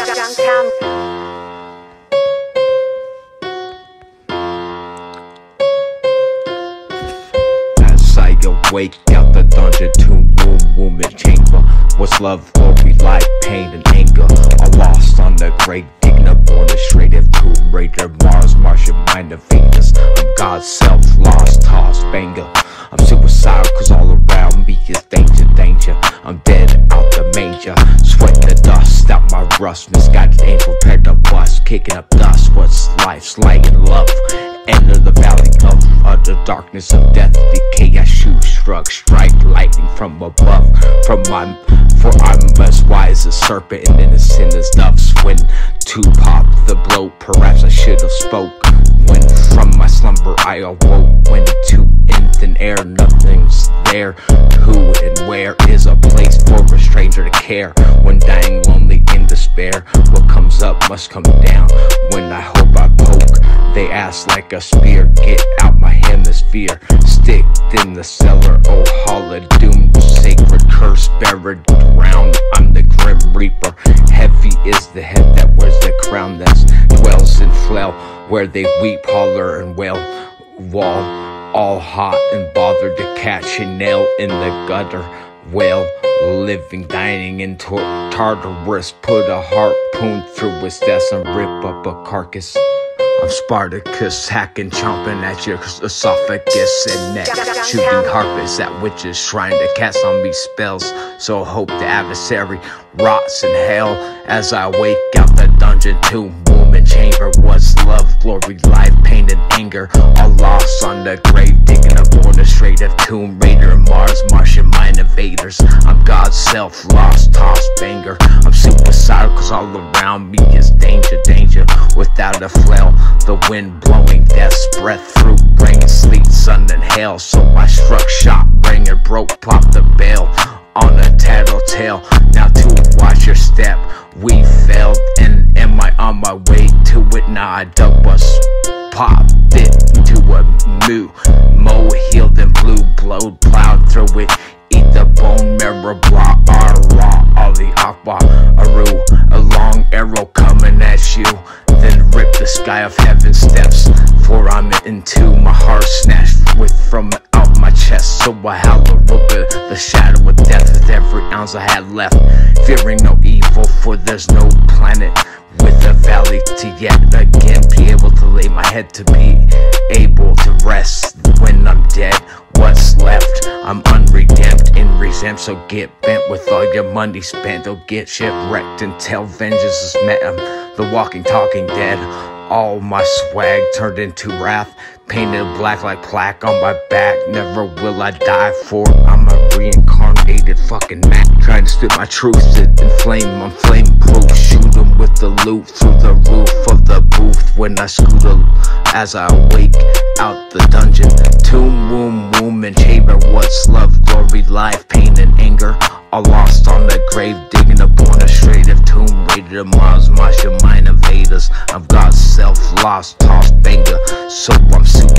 As I awake out the dungeon, tomb, womb, womb, and chamber. What's love, glory, life, pain, and anger? All lost on the great digna, born illustrative tomb raider, Mars, Martian mind of Venus. I'm God's self, lost, tossed, banger. I'm suicidal, cause all around me is danger, danger. I'm dead out my rust. Misguided angel, prepared to bust, kicking up dust. What's life's like in love? Enter the valley of utter darkness of death, decay. I shoot, shrug, strike lightning from above. From my, for I'm as wise as serpent and innocent as doves. When to pop the blow, perhaps I should have spoke. When from my slumber I awoke, when to in air, nothing's there. Who and where is a place for a stranger to care? When dying lonely despair, what comes up must come down. When I hope I poke, they ask like a spear, get out my hemisphere. Sticked in the cellar, oh hall of doom, sacred curse buried ground. I'm the grim reaper. Heavy is the head that wears the crown that dwells in flail, where they weep, holler, and wail. Wall all hot and bothered to catch a nail in the gutter. Well, living, dining in Tartarus, put a harpoon through his chest and rip up a carcass. I'm Spartacus, hacking, chomping at your esophagus and neck. Shooting harpists at witches, trying to cast on me spells. So hope the adversary rots in hell as I wake out the dungeon to womb and chamber. What's love, glory, life, pain, and anger? All lost on the grave, digging a born straight of Tomb I'm self, lost, tossed, banger. I'm suicidal cause all around me is danger, danger. Without a flail, the wind blowing death's breath through rain, sleet, sun, and hail. So I struck, shot, rang, and broke, popped the bell on a tattletale. Now to watch your step, we failed, and am I on my way to it? Nah, I dug bust, pop it into a moo. Mo healed and blue, blowed, plowed through it. The bone marrow, blah, ah, raw, all the aqua, aru. A long arrow coming at you, then rip the sky of heaven steps. For I'm into my heart snatched with from out my chest. So I howl a the, the shadow of death with every ounce I had left. Fearing no evil, for there's no planet with a valley to yet again be able to lay my head to be able to rest when I'm in so get bent with all your money spent. Or get shipwrecked until vengeance is met. I'm the walking, talking dead. All my swag turned into wrath, painted black like plaque on my back. Never will I die, for I'm a reincarnated fucking Mac. Trying to spit my truth to inflame, I'm flame proof. Shoot 'em with the loot through the roof of the booth when I scoot a, as I wake out the dungeon. Tomb, womb, womb, and chamber. What's love, glory, life, pain, and anger? All lost on the grave, digging a born straight of tomb raider. Mars, Martian mind invaders. I've got self lost, tossed banger. So I'm suicidal,